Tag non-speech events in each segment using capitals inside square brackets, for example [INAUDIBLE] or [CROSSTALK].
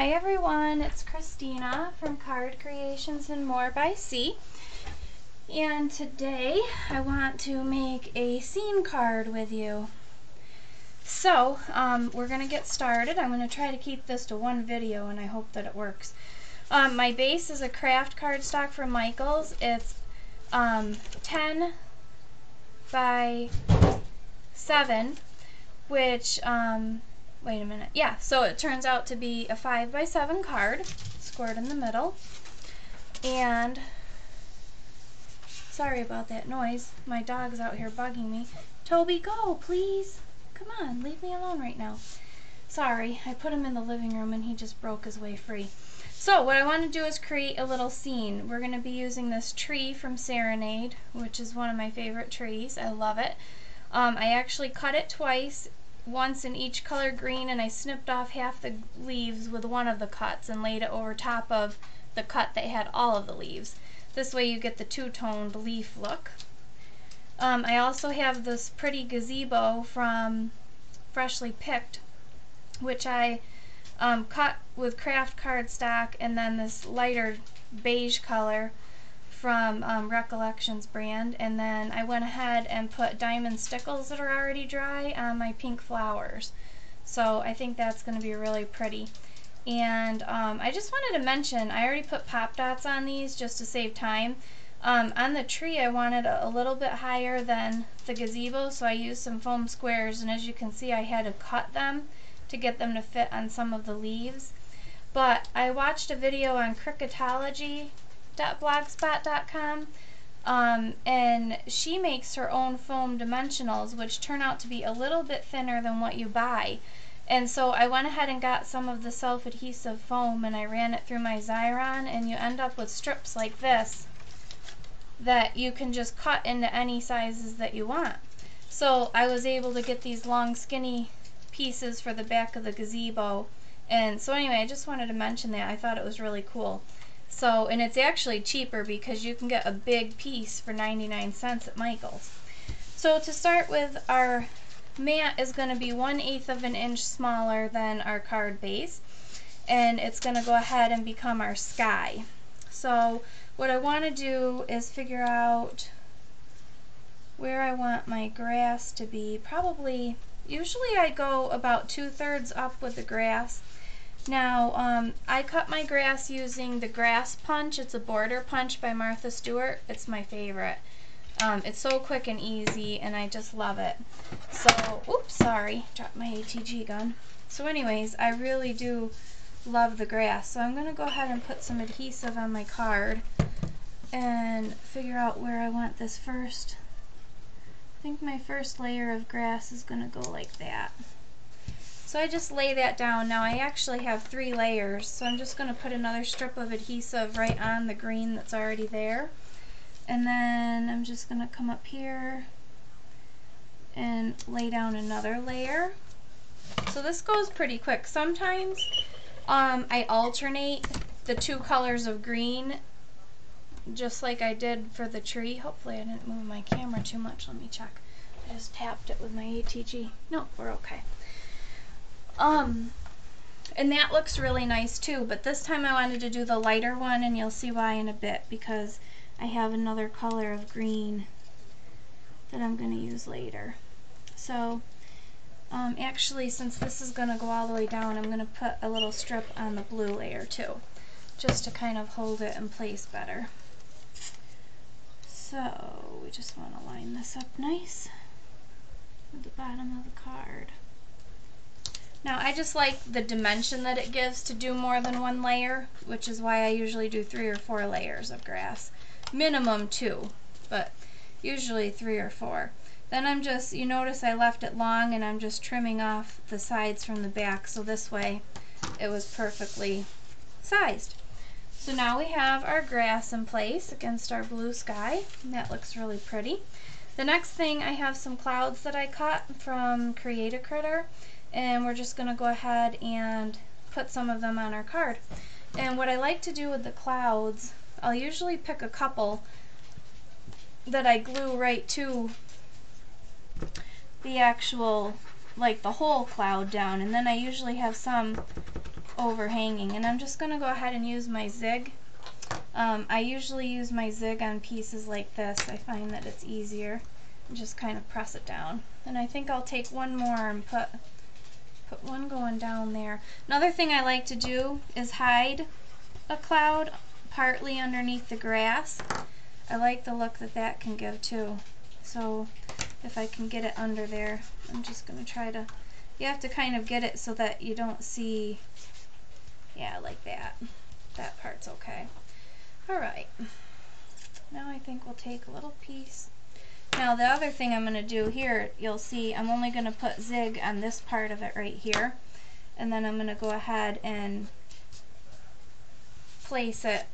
Hi everyone, it's Christina from Card Creations and More by C. And today I want to make a scene card with you. So, um, we're going to get started. I'm going to try to keep this to one video and I hope that it works. Um, my base is a craft cardstock from Michaels. It's um, 10 by 7, which um, wait a minute, yeah, so it turns out to be a 5 by 7 card, squared in the middle, and, sorry about that noise, my dog's out here bugging me. Toby, go, please. Come on, leave me alone right now. Sorry, I put him in the living room and he just broke his way free. So what I want to do is create a little scene. We're going to be using this tree from Serenade, which is one of my favorite trees. I love it. Um, I actually cut it twice once in each color green and I snipped off half the leaves with one of the cuts and laid it over top of the cut that had all of the leaves. This way you get the two-toned leaf look. Um, I also have this pretty gazebo from Freshly Picked, which I um, cut with craft cardstock and then this lighter beige color from um, Recollections brand and then I went ahead and put diamond stickles that are already dry on my pink flowers. So I think that's going to be really pretty. And um, I just wanted to mention I already put pop dots on these just to save time. Um, on the tree I wanted a, a little bit higher than the gazebo so I used some foam squares and as you can see I had to cut them to get them to fit on some of the leaves. But I watched a video on Cricketology blogspot.com um, and she makes her own foam dimensionals which turn out to be a little bit thinner than what you buy and so I went ahead and got some of the self-adhesive foam and I ran it through my Xyron and you end up with strips like this that you can just cut into any sizes that you want. So I was able to get these long skinny pieces for the back of the gazebo and so anyway I just wanted to mention that I thought it was really cool. So, and it's actually cheaper because you can get a big piece for 99 cents at Michael's. So to start with, our mat is going to be 1 eighth of an inch smaller than our card base. And it's going to go ahead and become our sky. So what I want to do is figure out where I want my grass to be. Probably, usually I go about two-thirds up with the grass now, um, I cut my grass using the Grass Punch. It's a border punch by Martha Stewart. It's my favorite. Um, it's so quick and easy, and I just love it. So, oops, sorry, dropped my ATG gun. So anyways, I really do love the grass. So I'm going to go ahead and put some adhesive on my card and figure out where I want this first. I think my first layer of grass is going to go like that. So I just lay that down. Now I actually have three layers, so I'm just going to put another strip of adhesive right on the green that's already there. And then I'm just going to come up here and lay down another layer. So this goes pretty quick. Sometimes um, I alternate the two colors of green just like I did for the tree. Hopefully I didn't move my camera too much. Let me check. I just tapped it with my ATG. No, we're okay. Um, and that looks really nice too, but this time I wanted to do the lighter one and you'll see why in a bit because I have another color of green that I'm going to use later. So um, actually since this is going to go all the way down I'm going to put a little strip on the blue layer too just to kind of hold it in place better. So we just want to line this up nice with the bottom of the card. Now I just like the dimension that it gives to do more than one layer, which is why I usually do three or four layers of grass. Minimum two, but usually three or four. Then I'm just, you notice I left it long and I'm just trimming off the sides from the back so this way it was perfectly sized. So now we have our grass in place against our blue sky. and that looks really pretty. The next thing I have some clouds that I cut from Create a Critter and we're just going to go ahead and put some of them on our card. And what I like to do with the clouds, I'll usually pick a couple that I glue right to the actual, like the whole cloud down, and then I usually have some overhanging. And I'm just going to go ahead and use my zig. Um, I usually use my zig on pieces like this. I find that it's easier. Just kind of press it down. And I think I'll take one more and put put one going down there. Another thing I like to do is hide a cloud partly underneath the grass. I like the look that that can give too. So if I can get it under there, I'm just going to try to, you have to kind of get it so that you don't see, yeah, like that. That part's okay. Alright, now I think we'll take a little piece. Now the other thing I'm going to do here, you'll see I'm only going to put zig on this part of it right here. And then I'm going to go ahead and place it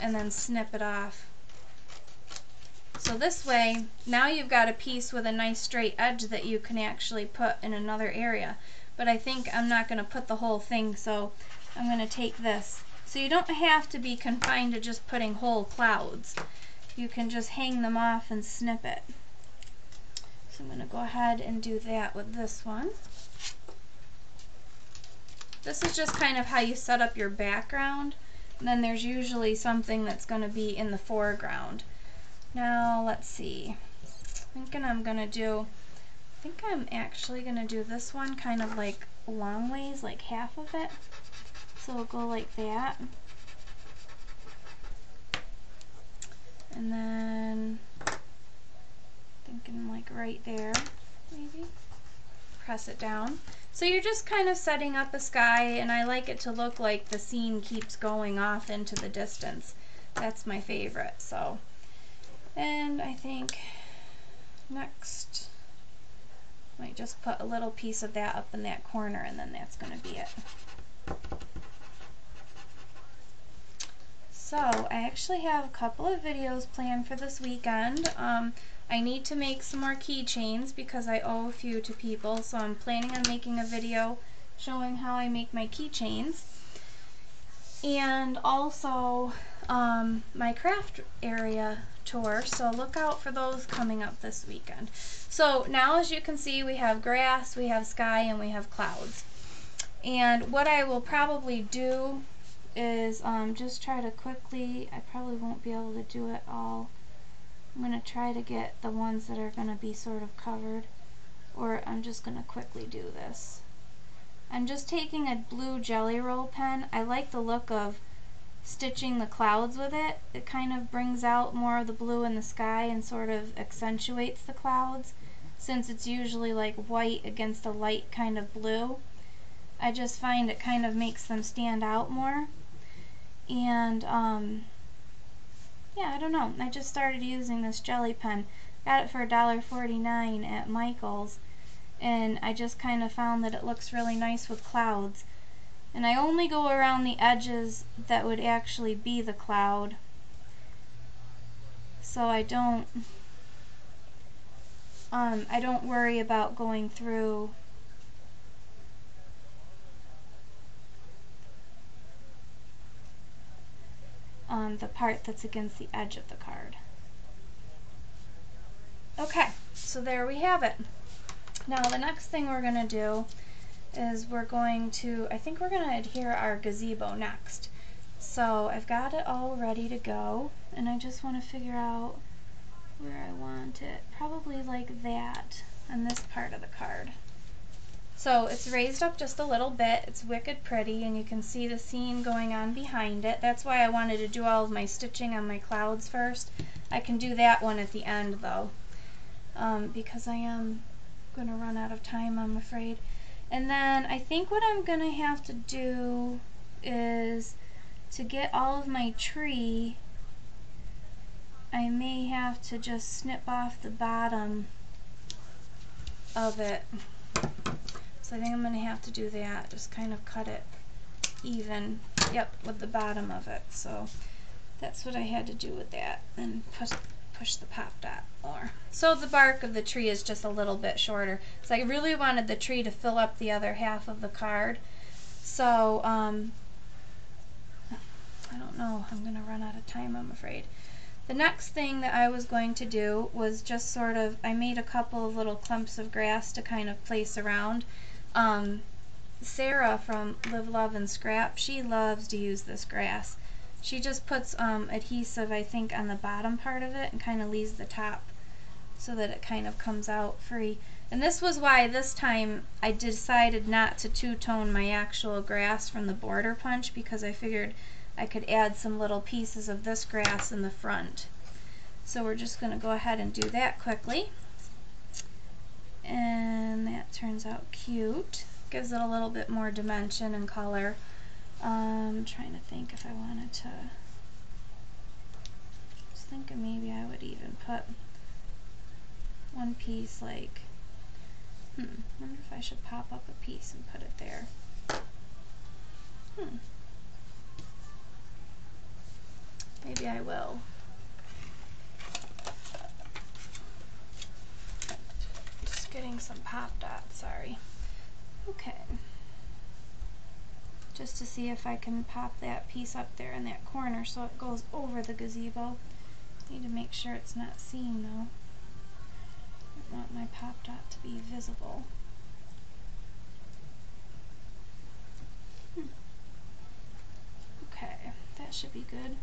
and then snip it off. So this way, now you've got a piece with a nice straight edge that you can actually put in another area. But I think I'm not going to put the whole thing, so I'm going to take this. So you don't have to be confined to just putting whole clouds. You can just hang them off and snip it. So I'm going to go ahead and do that with this one. This is just kind of how you set up your background. And then there's usually something that's going to be in the foreground. Now, let's see. Thinking I'm going to do, I think I'm actually going to do this one kind of like long ways, like half of it. So we'll go like that. And then, thinking like right there, maybe. Press it down. So you're just kind of setting up a sky, and I like it to look like the scene keeps going off into the distance. That's my favorite, so. And I think next, might just put a little piece of that up in that corner, and then that's going to be it. So, I actually have a couple of videos planned for this weekend. Um, I need to make some more keychains because I owe a few to people, so I'm planning on making a video showing how I make my keychains. And also um, my craft area tour, so look out for those coming up this weekend. So now as you can see we have grass, we have sky, and we have clouds. And what I will probably do is um, just try to quickly, I probably won't be able to do it all I'm going to try to get the ones that are going to be sort of covered or I'm just going to quickly do this. I'm just taking a blue jelly roll pen. I like the look of stitching the clouds with it. It kind of brings out more of the blue in the sky and sort of accentuates the clouds since it's usually like white against a light kind of blue. I just find it kind of makes them stand out more. And um, yeah, I don't know. I just started using this jelly pen. Got it for $1.49 at Michael's. And I just kind of found that it looks really nice with clouds. And I only go around the edges that would actually be the cloud. So I don't um, I don't worry about going through on the part that's against the edge of the card. Okay, so there we have it. Now the next thing we're going to do is we're going to, I think we're going to adhere our gazebo next. So I've got it all ready to go and I just want to figure out where I want it. Probably like that on this part of the card. So it's raised up just a little bit. It's wicked pretty and you can see the scene going on behind it. That's why I wanted to do all of my stitching on my clouds first. I can do that one at the end though um, because I am going to run out of time I'm afraid. And then I think what I'm going to have to do is to get all of my tree I may have to just snip off the bottom of it so I think I'm going to have to do that, just kind of cut it even, yep, with the bottom of it. So that's what I had to do with that and push, push the pop dot more. So the bark of the tree is just a little bit shorter. So I really wanted the tree to fill up the other half of the card. So, um, I don't know, I'm going to run out of time, I'm afraid. The next thing that I was going to do was just sort of, I made a couple of little clumps of grass to kind of place around. Um, Sarah from Live, Love, and Scrap, she loves to use this grass. She just puts um, adhesive, I think, on the bottom part of it and kind of leaves the top so that it kind of comes out free. And this was why this time I decided not to two-tone my actual grass from the border punch because I figured I could add some little pieces of this grass in the front. So we're just going to go ahead and do that quickly. And that turns out cute. Gives it a little bit more dimension and color. Um, I'm trying to think if I wanted to. Was thinking maybe I would even put one piece like. Hmm. Wonder if I should pop up a piece and put it there. Hmm. Maybe I will. Just pop dots, sorry. Okay just to see if I can pop that piece up there in that corner so it goes over the gazebo. Need to make sure it's not seen though. I want my pop dot to be visible. Hmm. Okay, that should be good.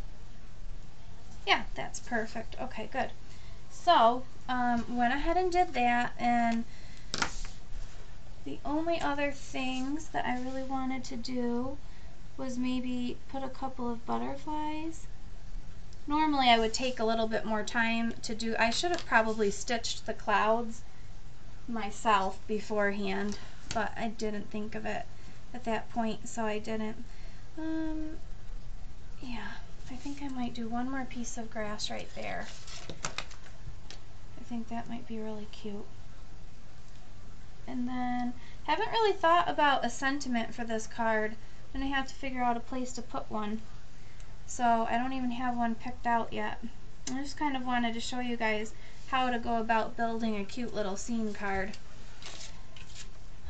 Yeah, that's perfect. Okay, good. So, um, went ahead and did that and the only other things that I really wanted to do was maybe put a couple of butterflies. Normally I would take a little bit more time to do, I should have probably stitched the clouds myself beforehand, but I didn't think of it at that point, so I didn't. Um, yeah, I think I might do one more piece of grass right there. I think that might be really cute. And then, haven't really thought about a sentiment for this card. I'm going to have to figure out a place to put one. So I don't even have one picked out yet. I just kind of wanted to show you guys how to go about building a cute little scene card.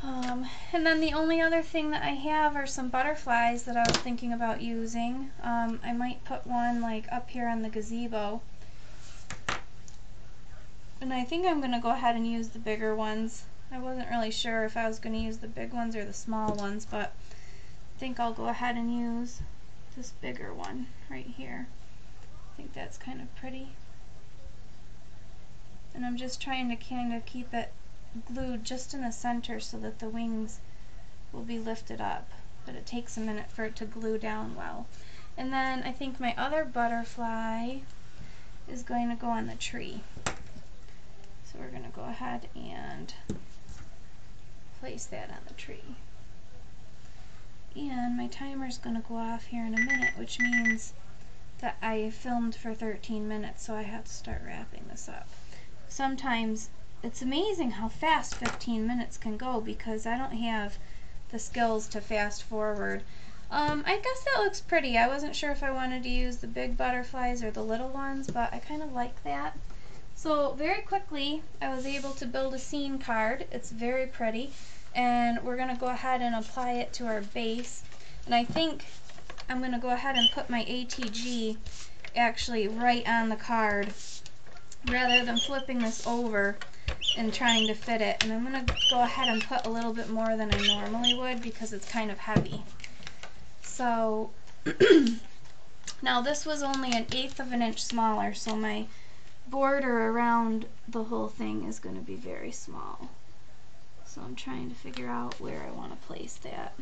Um, and then the only other thing that I have are some butterflies that I was thinking about using. Um, I might put one like up here on the gazebo. And I think I'm going to go ahead and use the bigger ones. I wasn't really sure if I was going to use the big ones or the small ones, but I think I'll go ahead and use this bigger one right here. I think that's kind of pretty. And I'm just trying to kind of keep it glued just in the center so that the wings will be lifted up. But it takes a minute for it to glue down well. And then I think my other butterfly is going to go on the tree. So we're going to go ahead and place that on the tree. And my timer is going to go off here in a minute, which means that I filmed for 13 minutes, so I have to start wrapping this up. Sometimes it's amazing how fast 15 minutes can go because I don't have the skills to fast forward. Um, I guess that looks pretty. I wasn't sure if I wanted to use the big butterflies or the little ones, but I kind of like that. So very quickly, I was able to build a scene card. It's very pretty. And we're going to go ahead and apply it to our base. And I think I'm going to go ahead and put my ATG actually right on the card rather than flipping this over and trying to fit it. And I'm going to go ahead and put a little bit more than I normally would because it's kind of heavy. So [CLEARS THROAT] now this was only an eighth of an inch smaller, so my border around the whole thing is going to be very small. So I'm trying to figure out where I want to place that.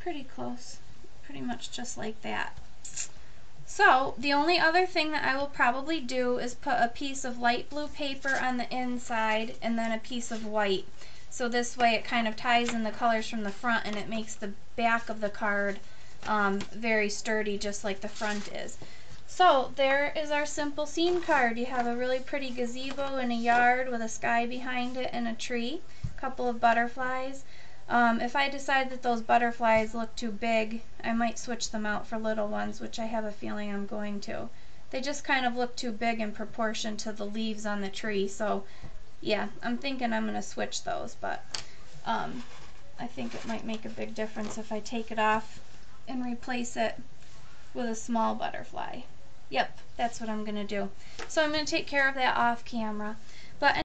Pretty close. Pretty much just like that. So, the only other thing that I will probably do is put a piece of light blue paper on the inside and then a piece of white. So this way it kind of ties in the colors from the front and it makes the back of the card um, very sturdy just like the front is. So there is our simple scene card. You have a really pretty gazebo in a yard with a sky behind it and a tree, a couple of butterflies. Um, if I decide that those butterflies look too big, I might switch them out for little ones, which I have a feeling I'm going to. They just kind of look too big in proportion to the leaves on the tree, so yeah, I'm thinking I'm going to switch those, but um, I think it might make a big difference if I take it off and replace it with a small butterfly. Yep, that's what I'm going to do. So I'm going to take care of that off camera. But